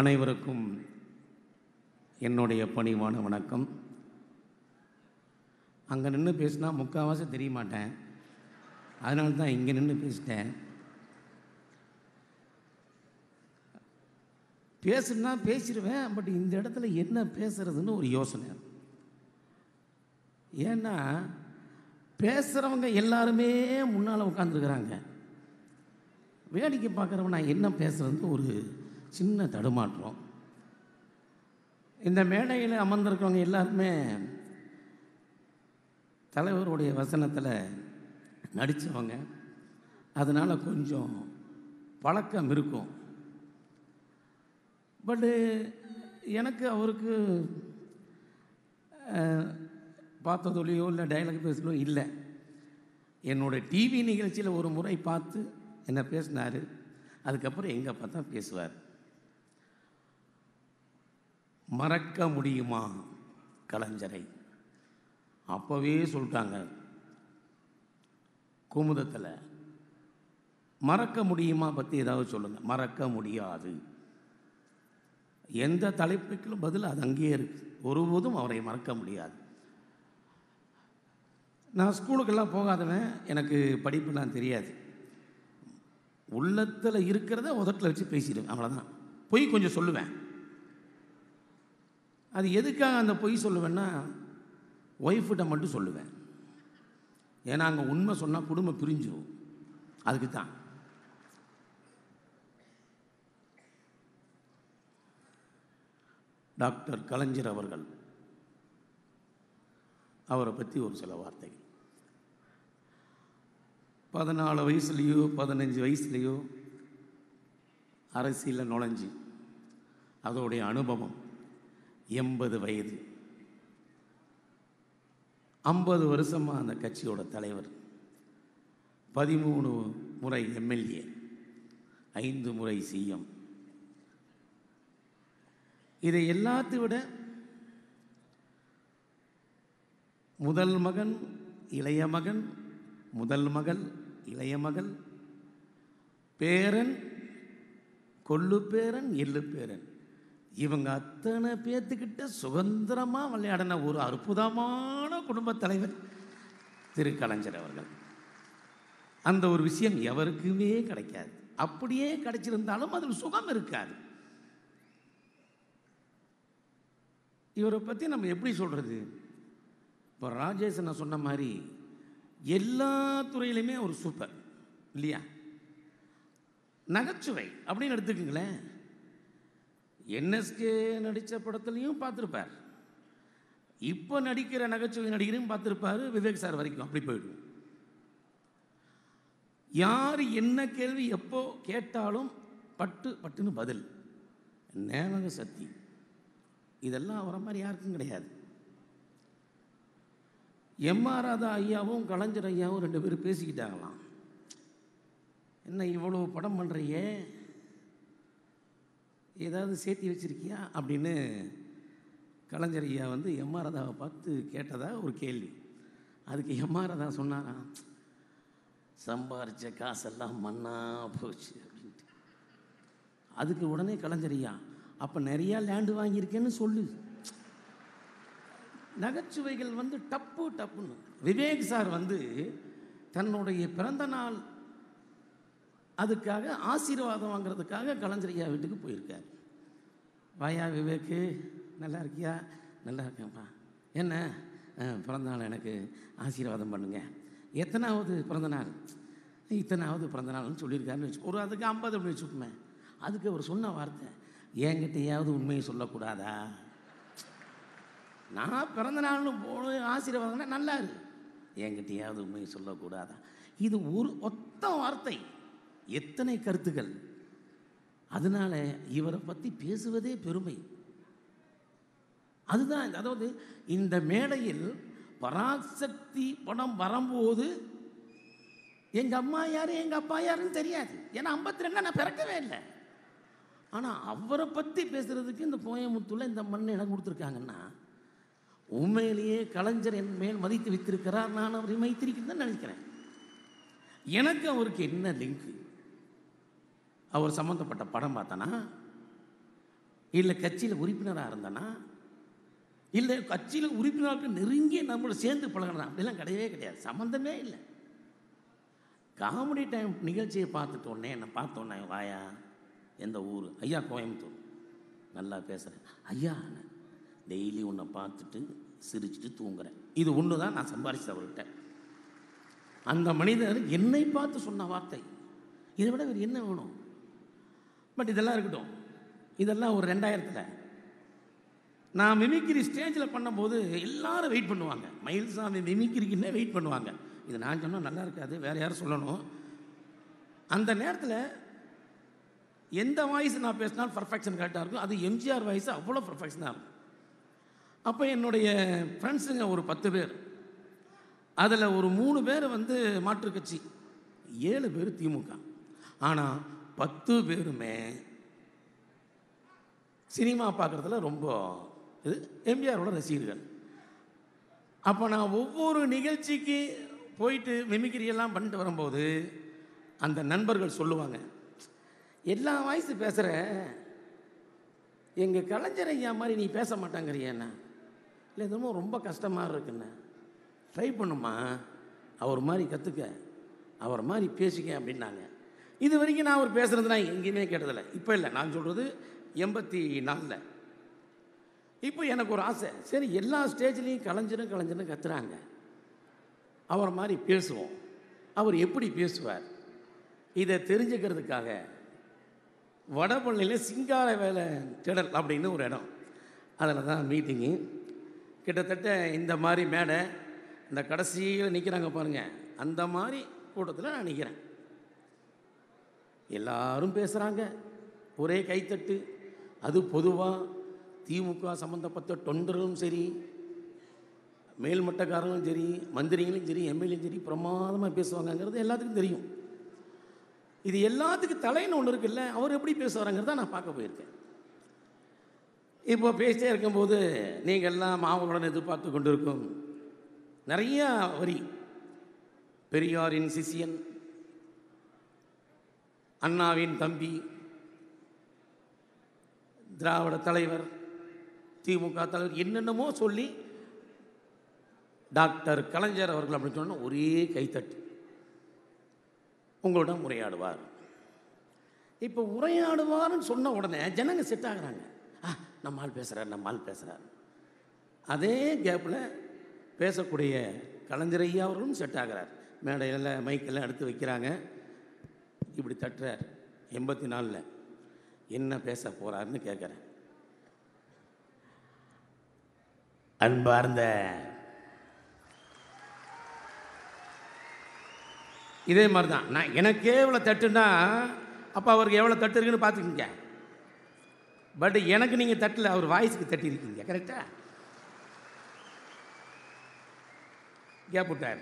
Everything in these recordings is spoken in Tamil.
அனைவருக்கும் என்னுடைய பணிவான வணக்கம். அங்கே நின்று பேசினா முக்கால்வாசி தெரிய மாட்டேன். அதனால தான் இங்கே நின்று பேசிட்டேன். பேசுனா பேசிடுவேன் பட் இந்த இடத்துல என்ன பேசுறதுன்னு ஒரு யோசனை. ஏன்னா பேசுகிறவங்க எல்லாருமே முன்னால் உட்காந்துருக்குறாங்க வேடிக்கை பார்க்குறவன் நான் என்ன பேசுகிறதுன்னு ஒரு சின்ன தடுமாற்றம். இந்த மேடையில் அமர்ந்திருக்கிறவங்க எல்லாருமே தலைவருடைய வசனத்தில் நடித்தவங்க அதனால் கொஞ்சம் பழக்கம் இருக்கும். பட்டு எனக்கு அவருக்கு பார்த்ததுலையோ இல்லை டைலாக் பேசலோ இல்லை. என்னோட டிவி நிகழ்ச்சியில் ஒரு முறை பார்த்து என்னை பேசினார் அதுக்கப்புறம் எங்கே பார்த்தா பேசுவார். மறக்க முடியுமா? கலைஞரை. அப்போவே சொல்லிட்டாங்க. குமுதத்தில் மறக்க முடியுமா? பற்றி ஏதாவது சொல்லுங்கள் மறக்க முடியாது. எந்த தலைப்புக்கும் பதில் அது அங்கேயே இருக்குது ஒருபோதும் அவரை மறக்க முடியாது. நான் ஸ்கூலுக்கெல்லாம் போகாதவன் எனக்கு படிப்புலாம் தெரியாது. உள்ளத்தில் இருக்கிறத உதட்டில் வச்சு பேசிடுவேன். அவ்வளோதான் பொய் கொஞ்சம் சொல்லுவேன். அது எதுக்காக அந்த பொய் சொல்லுவேன்னா ஒய்ஃப்கிட்ட மட்டும் சொல்லுவேன். ஏன்னா அங்கே உண்மை சொன்னால் குடும்பம் பிரிஞ்சிடும் அதுக்கு தான். டாக்டர் கலைஞர் அவர்கள் அவரை பற்றி ஒரு சில வார்த்தைகள். பதினாலு வயசுலேயோ பதினஞ்சு வயசுலேயோ அரசியலில் நுழைஞ்சி அதோடைய அனுபவம் எண்பது வயது. ஐம்பது வருஷமாக அந்த கட்சியோட தலைவர். பதிமூணு முறை எம்எல்ஏ ஐந்து முறை சிஎம். இதை எல்லாத்தை விட முதல் மகன் இளைய மகன் முதல் மகள் இளைய மகள் பேரன் கொள்ளு பேரன் எள்ளு பேரன். இவங்க அத்தனை பேர்த்துக்கிட்ட சுதந்திரமாக விளையாடின ஒரு அற்புதமான குடும்பத் தலைவர் திரு கலைஞர் அவர்கள். அந்த ஒரு விஷயம் எவருக்குமே கிடைக்காது. அப்படியே கிடைச்சிருந்தாலும் அதில் சுகம் இருக்காது. இவரை பற்றி நம்ம எப்படி சொல்கிறது இப்போ ராஜேஷ் நான் சொன்ன மாதிரி எல்லா துறையிலையுமே ஒரு சூப்பர் இல்லையா? நகைச்சுவை அப்படின்னு எடுத்துக்கங்களேன். என்எஸ்கே நடித்த படத்துலையும் பார்த்துருப்பார். இப்போ நடிக்கிற நகைச்சுவை நடிகரையும் பார்த்துருப்பாரு விவேக் சார் வரைக்கும். அப்படி போயிடும் யார் என்ன கேள்வி எப்போ கேட்டாலும் பட்டு பட்டுன்னு பதில். நேமக சக்தி. இதெல்லாம் அவரை மாதிரி யாருக்கும் கிடையாது. எம்ஆர் ராதா ஐயாவும் கலைஞர் ஐயாவும் ரெண்டு பேரும் பேசிக்கிட்டாங்களாம். என்ன இவ்வளோ படம் பண்ணுறியே ஏதாவது சேர்த்தி வச்சிருக்கியா அப்படின்னு கலைஞர் ஐயா வந்து எம்ஆர் அதாவை பார்த்து கேட்டதா ஒரு கேள்வி. அதுக்கு எம்ஆர் அதா சொன்னாராம் சம்பாரித்த காசெல்லாம் மண்ணாக போச்சு அப்படின்ட்டு. அதுக்கு உடனே கலைஞர் ஐயா அப்போ நிறையா லேண்டு வாங்கியிருக்கேன்னு சொல்லு. நகைச்சுவைகள் வந்து டப்பு டப்புன்னு. விவேக் சார் வந்து தன்னுடைய பிறந்த நாள் அதுக்காக ஆசீர்வாதம் வாங்கிறதுக்காக கலைஞர் ஐயா வீட்டுக்கு போயிருக்கார். வாயா விவேக்கு நல்லா இருக்கியா? நல்லா இருக்கேன்ப்பா. என்ன? பிறந்தநாள் எனக்கு ஆசீர்வாதம் பண்ணுங்க. எத்தனாவது பிறந்தநாள்? இத்தனாவது பிறந்த நாள்னு சொல்லியிருக்காருன்னு வச்சு ஒரு அதுக்கு ஐம்பது அப்படி வச்சுக்கோமே. அதுக்கு அவர் சொன்ன வார்த்தை என்கிட்டயாவது உண்மையை சொல்லக்கூடாதா? நான் பிறந்தநாள்னு போன ஆசீர்வாதம்னா நல்லா இருக்கு என்கிட்டயாவது உண்மையை சொல்லக்கூடாதா? இது ஒரு ஒத்த வார்த்தை. எத்தனை கருத்துக்கள் அதனால இவரை பற்றி பேசுவதே பெருமை. அதுதான் அதாவது இந்த மேடையில் பராசக்தி படம் வரும்போது எங்கள் அம்மா யார் எங்கள் அப்பா யாருன்னு தெரியாது. ஏன்னா ஐம்பத்தி ரெண்டு நான் பிறக்கவே இல்லை. ஆனால் அவரை பற்றி பேசுகிறதுக்கு இந்த கோயமுத்தூரில் இந்த மண் இடம் கொடுத்துருக்காங்கன்னா உண்மையிலேயே கலைஞர் என் மேல் மதித்து வைத்திருக்கிறார் நான் அவரை மைத்திருக்கிறேன் தான் நினைக்கிறேன். எனக்கு அவருக்கு என்ன லிங்க்கு அவர் சம்மந்தப்பட்ட படம் பார்த்தனா இல்லை கட்சியில் உறுப்பினராக இருந்தனா இல்லை கட்சியில் உறுப்பினருக்கு நெருங்கி நம்மளை சேர்ந்து பழகினா அப்படிலாம் கிடையவே கிடையாது. சம்மந்தமே இல்லை. காமெடி டைம் நிகழ்ச்சியை பார்த்துட்டு உடனே என்னை பார்த்தோன்னே வாயா எந்த ஊர்? ஐயா கோயம்புத்தூர். நல்லா பேசுகிறேன் ஐயா டெய்லி உன்னை பார்த்துட்டு சிரிச்சிட்டு தூங்குறேன். இது ஒன்று தான் நான் சம்பாரிச்சது அவர்கிட்ட அந்த மனிதர் என்னை பார்த்து சொன்ன வார்த்தை. இதை விட வேறு என்ன வேணும்? பட் இதெல்லாம் இருக்கட்டும். இதெல்லாம் ஒரு ரெண்டாயிரத்தில். நான் மிமிக்ரி ஸ்டேஜில் பண்ணும்போது எல்லாரும் வெயிட் பண்ணுவாங்க. மயில்சாமி மிமிக்ரிக்குன்னே வெயிட் பண்ணுவாங்க. இது நான் சொன்னால் நல்லா இருக்காது வேறு யாரும் சொல்லணும். அந்த நேரத்தில் எந்த வாய்ஸ் நான் பேசினாலும் பர்ஃபெக்ஷன் கரெக்டாக இருக்கும். அது எம்ஜிஆர் வாய்ஸ் அவ்வளோ பர்ஃபெக்ஷனாக இருக்கும். அப்போ என்னுடைய ஃப்ரெண்ட்ஸுங்க ஒரு பத்து பேர். அதில் ஒரு மூணு பேர் வந்து மாற்றுக்கட்சி ஏழு பேர் திமுக. ஆனால் பத்து பேருமே சினிமா பார்க்குறதுல ரொம்ப இது எம்ஜிஆரோட ரசிகர்கள். அப்போ நான் ஒவ்வொரு நிகழ்ச்சிக்கு போயிட்டு மிமிக்ரி எல்லாம் பண்ணிட்டு வரும்போது அந்த நண்பர்கள் சொல்லுவாங்க எல்லா வாய்ஸு பேசுகிற எங்கள் கலைஞர் ஐயா மாதிரி நீ பேச மாட்டாங்கிறியண்ணா இல்லை இதுவும் ரொம்ப கஷ்டமாக இருக்குண்ணே ட்ரை பண்ணுமா அவர் மாதிரி கற்றுக்க அவர் மாதிரி பேசிக்க அப்படின்னாங்க. இது வரைக்கும் நான் அவர் பேசுகிறது நான் எங்கேயுமே கேட்டதில்லை. இப்போ இல்லை நான் சொல்கிறது எண்பத்தி நாலில். இப்போ எனக்கு ஒரு ஆசை. சரி எல்லா ஸ்டேஜ்லேயும் கலைஞரும் கலைஞரும் கத்துறாங்க. அவர் மாதிரி பேசுவோம். அவர் எப்படி பேசுவார்? இதை தெரிஞ்சுக்கிறதுக்காக வடபழனியில் சிங்கார வேலை திடல் அப்படின்னு ஒரு இடம். அதில் தான் மீட்டிங்கு. கிட்டத்தட்ட இந்த மாதிரி மேடை இந்த கடைசியில் நிற்கிறாங்க பாருங்கள் அந்த மாதிரி கூட்டத்தில் நான் நிற்கிறேன் எல்லாரும் பேசுகிறாங்க ஒரே கைத்தட்டு. அது பொதுவாக திமுக சம்மந்தப்பட்ட தொண்டர்களும் சரி மேல்மட்டக்காரங்களும் சரி மந்திரிகளும் சரி எம்எல்ஏயும் சரி பிரமாதமாக பேசுவாங்கங்கிறது எல்லாத்துக்கும் தெரியும். இது எல்லாத்துக்கும் தலைன்னு ஒன்று இருக்குல்ல அவர் எப்படி பேசுவாருங்கிறத நான் பார்க்க போயிருக்கேன். இப்போ பேசிட்டே இருக்கும்போது நீங்கள் எல்லாம் மாவளுடன் எதிர்பார்த்து கொண்டிருக்கும் நிறையா வரி. பெரியாரின் சிஷியன் அண்ணாவின் தம்பி திராவிட தலைவர் திமுக தலைவர் என்னென்னமோ சொல்லி டாக்டர் கலைஞர் அவர்கள் அப்படின்னு சொன்னால் ஒரே கைத்தட்டு. உங்களிடம் உரையாடுவார். இப்போ உரையாடுவார்னு சொன்ன உடனே ஜனங்க செட் ஆகுறாங்க. ஆ நம்ம ஆள் பேசுகிறார் நம்ம ஆள் பேசுகிறார் அதே கேப்பில் பேசக்கூடிய கலைஞரையா அவர்களும் செட் ஆகிறார். மேடையில் மைக்கெல்லாம் எடுத்து வைக்கிறாங்க. இப்படி தட்டுறார். எண்பத்தி நாலில் என்ன பேச போகிறாருன்னு கேட்குறேன் அன்பார்ந்த இதே மாதிரி தான் நான் எனக்கே எவ்வளோ தட்டுன்னா அப்போ அவருக்கு எவ்வளோ தட்டு இருக்குன்னு பார்த்துக்கோங்க. பட் எனக்கு நீங்கள் தட்டில் அவர் வாய்ஸுக்கு தட்டியிருக்கீங்க கரெக்டா கேப் விட்டார்.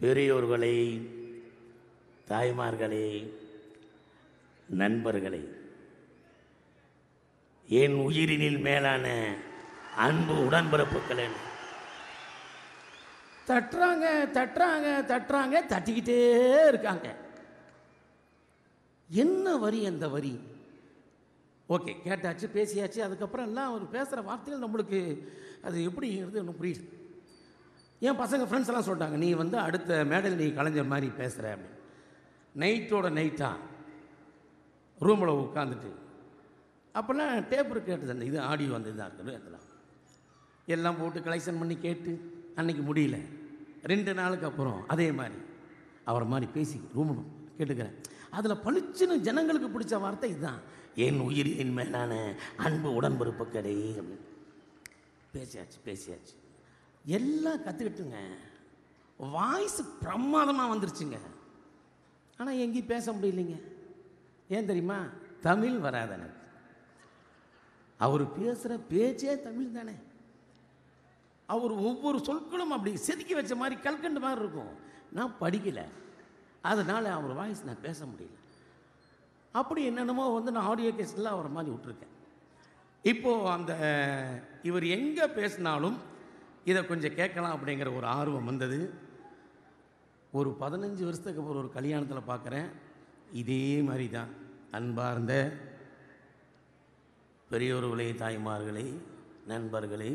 பெரியோர்களே தாய்மார்களே நண்பர்களே என் உயிரினில் மேலான அன்பு உடன்பிறப்புகளே. தட்டுறாங்க தட்டுறாங்க தட்டுறாங்க தட்டிக்கிட்டே இருக்காங்க. என்ன வரி அந்த வரி? ஓகே கேட்டாச்சு பேசியாச்சு அதுக்கப்புறம் எல்லாம் அவர் பேசுகிற வார்த்தைகள் நம்மளுக்கு அது எப்படிங்கிறது ஒன்றும் புரியுது என் பசங்க ஃப்ரெண்ட்ஸ் எல்லாம் சொல்லிட்டாங்க நீ வந்து அடுத்த மேடையில் நீ கலைஞர் மாதிரி பேசுகிற அப்படின்னு. நைட்டோட நைட்டாக ரூமில் உட்காந்துட்டு அப்போல்லாம் டேப் கேட்டது அந்த இது ஆடியோ அந்த இதாக இருக்குது அதெல்லாம். எல்லாம் போட்டு கலெக்ஷன் பண்ணி கேட்டு அன்னைக்கு முடியல. ரெண்டு நாளுக்கு அப்புறம் அதே மாதிரி. அவரை மாதிரி பேசி ரூம் கேட்டுக்கிறேன். அதில் பளிச்சுன்னு ஜனங்களுக்கு பிடிச்ச வார்த்தை இதுதான். என் உயிரின் மேலான அன்பு உடன்பிறப்பு கடை அப்படின்னு. பேசியாச்சு பேசியாச்சு. எல்லாம் கற்றுக்கிட்டுங்க வாய்ஸ் பிரமாதமாக வந்துருச்சுங்க. ஆனால் எங்கேயும் பேச முடியலைங்க. ஏன் தெரியுமா? தமிழ் வராது எனக்கு அவர் பேசுகிற பேச்சே தமிழ் தானே. அவர் ஒவ்வொரு சொற்களும் அப்படி செதுக்கி வச்ச மாதிரி கல்கண்டு மாதிரி இருக்கும். நான் படிக்கலை. அதனால் அவர் வாய்ஸ் நான் பேச முடியல. அப்படி என்னென்னமோ வந்து நான் ஆடியோ கேஸில் அவரை மாதிரி விட்டுருக்கேன். இப்போது அந்த இவர் எங்கே பேசினாலும் இதை கொஞ்சம் கேட்கலாம் அப்படிங்கிற ஒரு ஆர்வம் வந்தது. ஒரு பதினஞ்சு வருஷத்துக்கு அப்புறம் ஒரு கல்யாணத்தில் பார்க்குறேன். இதே மாதிரி தான் அன்பார்ந்த பெரியோர்களே தாய்மார்களே நண்பர்களே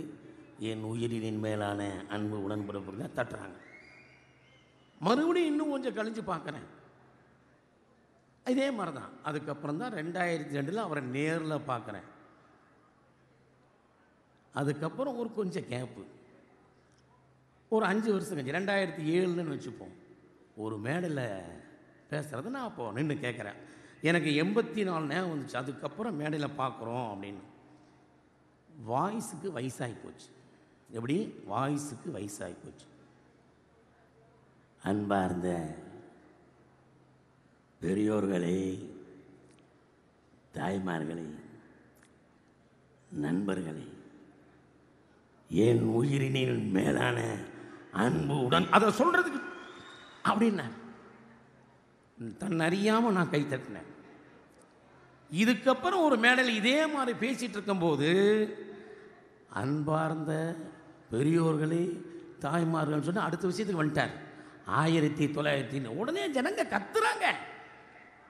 என் உயிரினின் மேலான அன்பு உடன்பிறப்புகள் தட்டுறாங்க. மறுபடியும் இன்னும் கொஞ்சம் கழிஞ்சு பார்க்குறேன். இதே மாதிரி தான் அதுக்கப்புறம் தான் ரெண்டாயிரத்தி ரெண்டில் அவரை நேரில் பார்க்குறேன். அதுக்கப்புறம் ஒரு கொஞ்சம் கேப்பு ஒரு அஞ்சு வருஷம் கழிச்சு ரெண்டாயிரத்தி ஏழுன்னு வச்சுப்போம். ஒரு மேடையில் பேசுகிறத நான் அப்போ நின்று கேட்குறேன் எனக்கு எண்பத்தி நாலு நேரம் வந்துச்சு. அதுக்கப்புறம் மேடையில் பார்க்குறோம் அப்படின்னு. வாய்ஸுக்கு வயசாகி போச்சு. எப்படி? வாய்ஸுக்கு வயசாகி போச்சு. இருந்த பெரியோர்களே தாய்மார்களே நண்பர்களே என் உயிரினின் மேலான அன்பு உடன் அதை சொல்கிறதுக்கு அப்படின்னார் தன் அறியாமல் நான் கை தட்டினேன். இதுக்கப்புறம் ஒரு மேடையில் இதே மாதிரி பேசிகிட்டு இருக்கும்போது அன்பார்ந்த பெரியோர்களே தாய்மார்கள் சொன்னால் அடுத்த விஷயத்துக்கு வந்துட்டார். ஆயிரத்தி தொள்ளாயிரத்தி உடனே ஜனங்க கத்துறாங்க.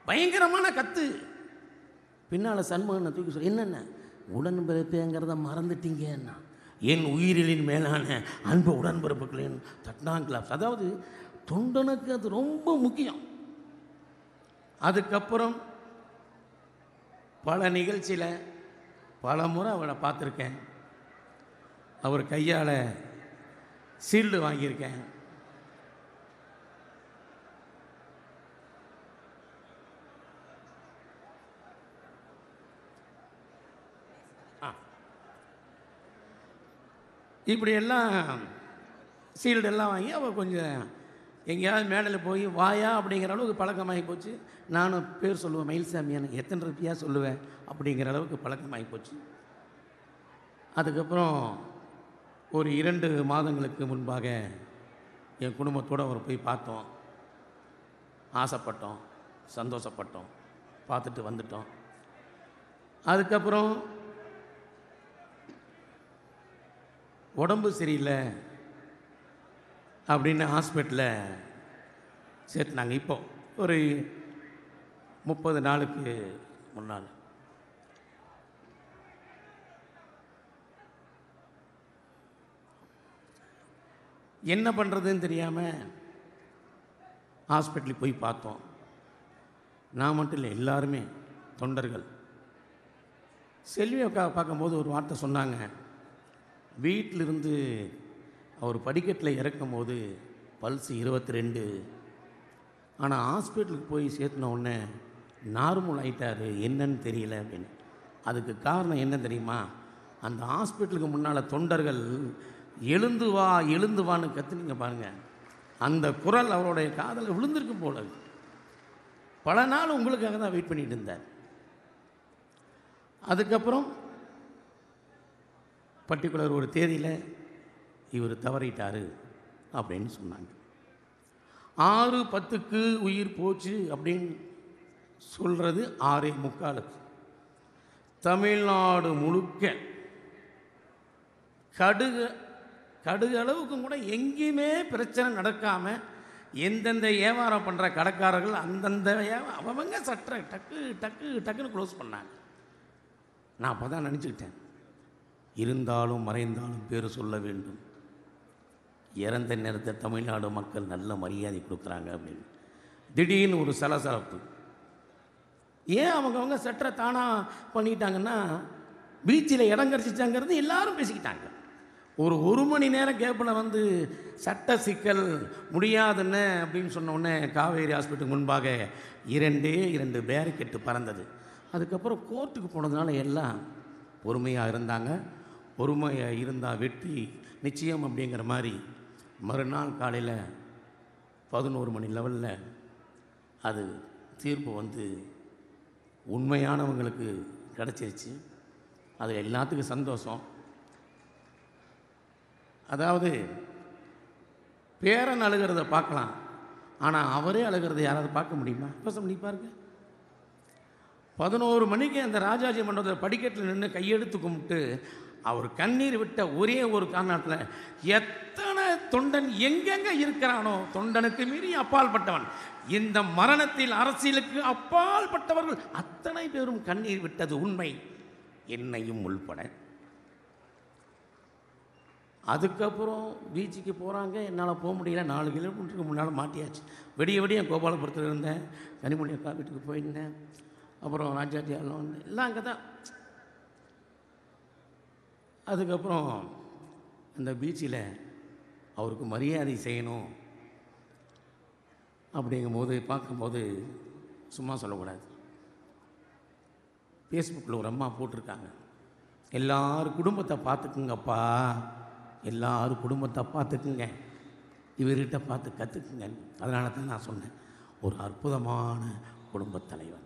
பயங்கரமான கத்து. பின்னால் சண்முகனை தூக்கி சொல்ல என்னென்ன? உடன்பிறப்புங்கிறத மறந்துட்டீங்கன்னா என் உயிரிலின் மேலான அன்பு உடன்பிறப்புகளின் தட்னாங்கிளாஸ் அதாவது தொண்டனுக்கு அது ரொம்ப முக்கியம். அதுக்கப்புறம் பல நிகழ்ச்சியில் பல முறை அவரை பார்த்துருக்கேன். அவர் கையால் சீல்டு வாங்கியிருக்கேன். இப்படியெல்லாம் சீல்டெல்லாம் வாங்கி அவள் கொஞ்சம் எங்கேயாவது மேடையில் போய் வாயா அப்படிங்கிற அளவுக்கு பழக்கமாகி போச்சு. நானும் பேர் சொல்லுவேன் மயில்சாமியான எத்தனை ரூபியா சொல்லுவேன்? அப்படிங்கிற அளவுக்கு பழக்கமாகி போச்சு. அதுக்கப்புறம் ஒரு இரண்டு மாதங்களுக்கு முன்பாக என் குடும்பத்தோடு அவர் போய் பார்த்தோம். ஆசைப்பட்டோம் சந்தோஷப்பட்டோம் பார்த்துட்டு வந்துட்டோம். அதுக்கப்புறம் உடம்பு சரியில்லை. அப்படின்னு ஹாஸ்பிட்டலில். சேர்த்துனாங்க இப்போ ஒரு முப்பது நாளுக்கு முன்னால். என்ன பண்ணுறதுன்னு தெரியாமல் ஹாஸ்பிட்டலுக்கு போய் பார்த்தோம். நான் மட்டும் இல்லை எல்லாருமே தொண்டர்கள். செல்வி அக்கா பார்க்கும்போது ஒரு வார்த்தை சொன்னாங்க. வீட்டிலிருந்து அவர் படிக்கட்டில் இறக்கும்போது பல்ஸ் இருபத்தி ரெண்டு ஆனால் ஹாஸ்பிட்டலுக்கு போய் சேர்த்துன உடனே நார்மல் ஆகிட்டார் என்னன்னு தெரியல அப்படின்னு. அதுக்கு காரணம் என்ன தெரியுமா? அந்த ஹாஸ்பிட்டலுக்கு முன்னால் தொண்டர்கள் எழுந்து வா எழுந்து வான்னு கத்துனீங்க பாருங்கள் அந்த குரல் அவருடைய காதலில் விழுந்திருக்கு போல பல நாள் உங்களுக்காக தான் வெயிட் பண்ணிட்டு இருந்தார். அதுக்கப்புறம் பர்டிகுலர் ஒரு தேதியில் இவர் தவறிட்டார் அப்படின்னு சொன்னாங்க. ஆறு பத்துக்கு உயிர் போச்சு அப்படின்னு சொல்கிறது ஆறே முக்காலுக்கு. தமிழ்நாடு முழுக்க கடுகு கடுகு அளவுக்கும் கூட எங்கேயுமே பிரச்சனை நடக்காமல் எந்தெந்த வியாபாரம் பண்ணுற கடைக்காரர்கள் அந்தந்த அவங்க சட்டை டக்கு டக்கு டக்குன்னு க்ளோஸ் பண்ணாங்க. நான் அப்போ தான் நினச்சிக்கிட்டேன். இருந்தாலும் மறைந்தாலும் பேர் சொல்ல வேண்டும். இறந்த நேரத்தை தமிழ்நாடு மக்கள் நல்ல மரியாதை கொடுக்குறாங்க அப்படின்னு. திடீர்னு ஒரு சலசலப்பு. ஏன் அவங்கவங்க சட்டரை தானாக பண்ணிட்டாங்கன்னா பீச்சில் இடம் கிடச்சிச்சாங்கிறது எல்லாரும் பேசிக்கிட்டாங்க. ஒரு ஒரு மணி நேரம் கேப்பில் வந்து சட்ட சிக்கல் முடியாதுன்னு அப்படின்னு சொன்னோடனே காவேரி ஹாஸ்பிட்டலுக்கு முன்பாக இரண்டே இரண்டு பேரிக்கெட்டு பறந்தது. அதுக்கப்புறம் கோர்ட்டுக்கு போனதுனால எல்லாம் பொறுமையாக இருந்தாங்க. பொறுமையாக இருந்தால் வெற்றி நிச்சயம் அப்படிங்கிற மாதிரி மறுநாள் காலையில் பதினோரு மணி லெவலில் அது தீர்ப்பு வந்து உண்மையானவங்களுக்கு கிடச்சிருச்சு. அது எல்லாத்துக்கும் சந்தோஷம். அதாவது பேரன் அழுகிறத பார்க்கலாம். ஆனால் அவரே அழுகிறத யாராவது பார்க்க முடியுமா? பேச முடியும் பாருங்க. பதினோரு மணிக்கு அந்த ராஜாஜி மண்டபத்தில் படிக்கட்டில் நின்று கையெடுத்து கும்பிட்டு அவர் கண்ணீர் விட்ட ஒரே ஒரு காரணத்தில் எத்தனை தொண்டன் எங்கெங்க இருக்கிறானோ தொண்டனுக்கு மீறி அப்பால்பட்டவன். இந்த மரணத்தில் அரசியலுக்கு அப்பால்பட்டவர்கள் அத்தனை பேரும் கண்ணீர் விட்டது உண்மை. என்னையும் உள்பட. அதுக்கப்புறம் பீச்சுக்கு போகிறாங்க என்னால் போக முடியல. நாலு கிலோமீட்டருக்கு முன்னால் மாட்டியாச்சு. விடிய விடிய கோபாலபுரத்தில் இருந்தேன். கனிமொழி அக்கா வீட்டுக்கு போயிருந்தேன். அப்புறம் ராஜாட்டி வந்தேன் எல்லாம் அங்கே தான் அதுக்கப்புறம் அந்த பீச்சில் அவருக்கு மரியாதை செய்யணும் அப்படிங்கும்போது பார்க்கும்போது சும்மா சொல்லக்கூடாது. ஃபேஸ்புக்கில் ஒரு அம்மா போட்டிருக்காங்க. எல்லாரும் குடும்பத்தை பார்த்துக்குங்கப்பா. எல்லாரும் குடும்பத்தை பார்த்துக்குங்க. இவர்கிட்ட பார்த்து கற்றுக்குங்க அதனால தான் நான் சொன்னேன். ஒரு அற்புதமான குடும்பத் தலைவர்.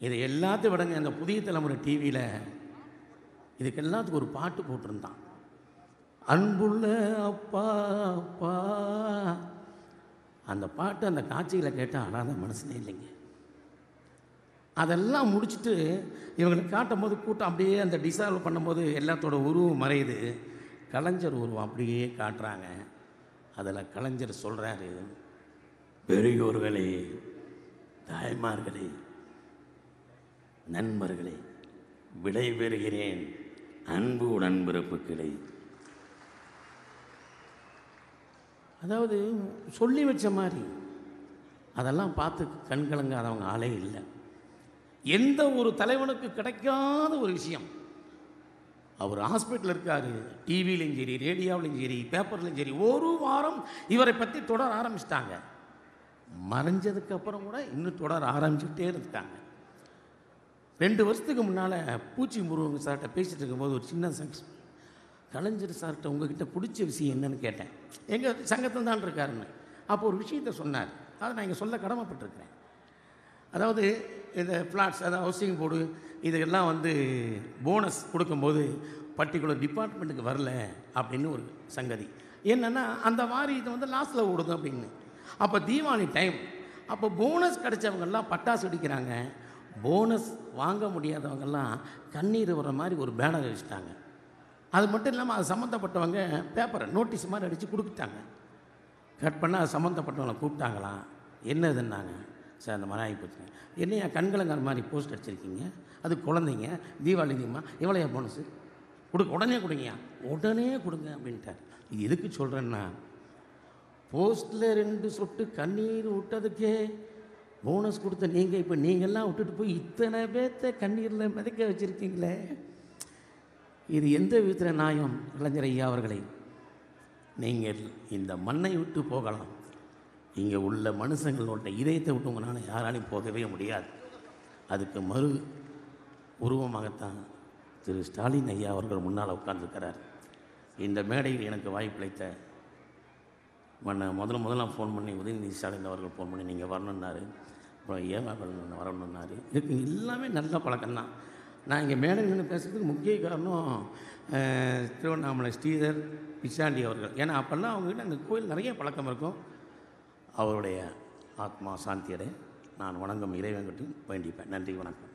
இதை எல்லாத்தையும் விடங்க அந்த புதிய தலைமுறை டிவியில் இதுக்கு எல்லாத்துக்கும் ஒரு பாட்டு போட்டிருந்தான். அன்புள்ள அப்பா அப்பா. அந்த பாட்டு அந்த காட்சிகளை கேட்டால் அழாத மனசுனே இல்லைங்க. அதெல்லாம் முடிச்சுட்டு இவங்களுக்கு காட்டும் போது கூட்டம் அப்படியே அந்த டிசால்வ் பண்ணும்போது எல்லாத்தோட உருவம் மறையுது. கலைஞர் உருவம் அப்படியே காட்டுறாங்க. அதில் கலைஞர் சொல்கிறாரு பெரியோர்களே தாய்மார்களே நண்பர்களே விடைபெறுகிறேன். அன்பு உடன்பிறப்புகளே அதாவது சொல்லி வச்ச மாதிரி. அதெல்லாம் பார்த்து கண் கலங்காதவங்க ஆளே இல்லை. எந்த ஒரு தலைவனுக்கு கிடைக்காத ஒரு விஷயம். அவர் ஹாஸ்பிட்டலில் இருக்கார். டிவிலையும் சரி ரேடியோவிலையும் சரி பேப்பர்லையும் சரி ஒரு வாரம் இவரை பற்றி தொடர ஆரம்பிச்சிட்டாங்க. மறைஞ்சதுக்கப்புறம் கூட இன்னும் தொடர ஆரம்பிச்சுக்கிட்டே இருக்காங்க. ரெண்டு வருஷத்துக்கு முன்னால் பூச்சி முருகன் சார்கிட்ட பேசிகிட்டு இருக்கும்போது ஒரு சின்ன சக்ஸ் கலைஞர் சார்கிட்ட உங்ககிட்ட பிடிச்ச விஷயம் என்னன்னு கேட்டேன். எங்கள் சங்கத்தில் தான் இருக்காருன்னு. அப்போ ஒரு விஷயத்த சொன்னார். அதை நான் இங்கே சொல்ல கடமைப்பட்டிருக்கிறேன். அதாவது இந்த ஃப்ளாட்ஸ் அதாவது ஹவுசிங் போர்டு இதெல்லாம் வந்து போனஸ் கொடுக்கும்போது பர்டிகுலர் டிபார்ட்மெண்ட்டுக்கு வரல அப்படின்னு ஒரு சங்கதி. என்னென்னா அந்த வாரி இது வந்து லாஸ்ட்டில் ஓடுது அப்படின்னு. அப்போ தீபாவளி டைம் அப்போ போனஸ் கிடைச்சவங்கெல்லாம் பட்டாசு வெடிக்கிறாங்க. போனஸ் வாங்க முடியாதவங்கெல்லாம் கண்ணீர் வர மாதிரி ஒரு பேனர் வச்சுட்டாங்க அது மட்டும் இல்லாமல் அது சம்மந்தப்பட்டவங்க பேப்பரை நோட்டீஸ் மாதிரி அடித்து கொடுத்துட்டாங்க. கட் பண்ணால் அது சம்மந்தப்பட்டவங்களை கூப்பிட்டாங்களாம் என்னதுன்னாங்க. சார் அந்த மாதிரி ஆகிப்போச்சுங்க என்னையா கண்கலங்கிற மாதிரி போஸ்ட் அடிச்சிருக்கீங்க? அது குழந்தைங்க தீபாவளி தீமா எவ்வளோயா போனஸு கொடுக்க உடனே கொடுங்கயா உடனே கொடுங்க அப்படின்ட்டார். இது எதுக்கு சொல்கிறேன்னா போஸ்ட்டில் ரெண்டு சொட்டு கண்ணீர் விட்டதுக்கே போனஸ் கொடுத்த நீங்கள் இப்போ நீங்கள்லாம் விட்டுட்டு போய் இத்தனை பேர்த்த கண்ணீரில் மிதக்க வச்சுருக்கீங்களே? இது எந்த விதத்தில் நியாயம்? இளைஞர் ஐயா அவர்களை நீங்கள் இந்த மண்ணை விட்டு போகலாம். இங்கே உள்ள மனுஷங்களோட இதயத்தை விட்டு உங்களால் யாராலையும் போகவே முடியாது. அதுக்கு மறு உருவமாகத்தான் திரு ஸ்டாலின் ஐயா அவர்கள் முன்னால் உட்கார்ந்துருக்கிறார். இந்த மேடையில் எனக்கு வாய்ப்பளித்த மன்ன முதல்ல முதல்ல ஃபோன் பண்ணி உதயநிதி ஸ்டாலின் அவர்கள் ஃபோன் பண்ணி நீங்கள் வரணுன்னாரு அப்புறம் ஏமாவல் வரணுன்னாரு இதுக்கு எல்லாமே நல்ல பழக்கம்தான். நான் இங்கே மேடை பேசுகிறதுக்கு முக்கிய காரணம் திருவண்ணாமலை ஸ்ரீதர் பிச்சாண்டி அவர்கள். ஏன்னா அப்போல்லாம் அவங்ககிட்ட அந்த கோயில் நிறைய பழக்கம் இருக்கும். அவருடைய ஆத்மா சாந்தியடை நான் வணங்கும் இறைவன்கிட்ட வேண்டிப்பேன். நன்றி வணக்கம்.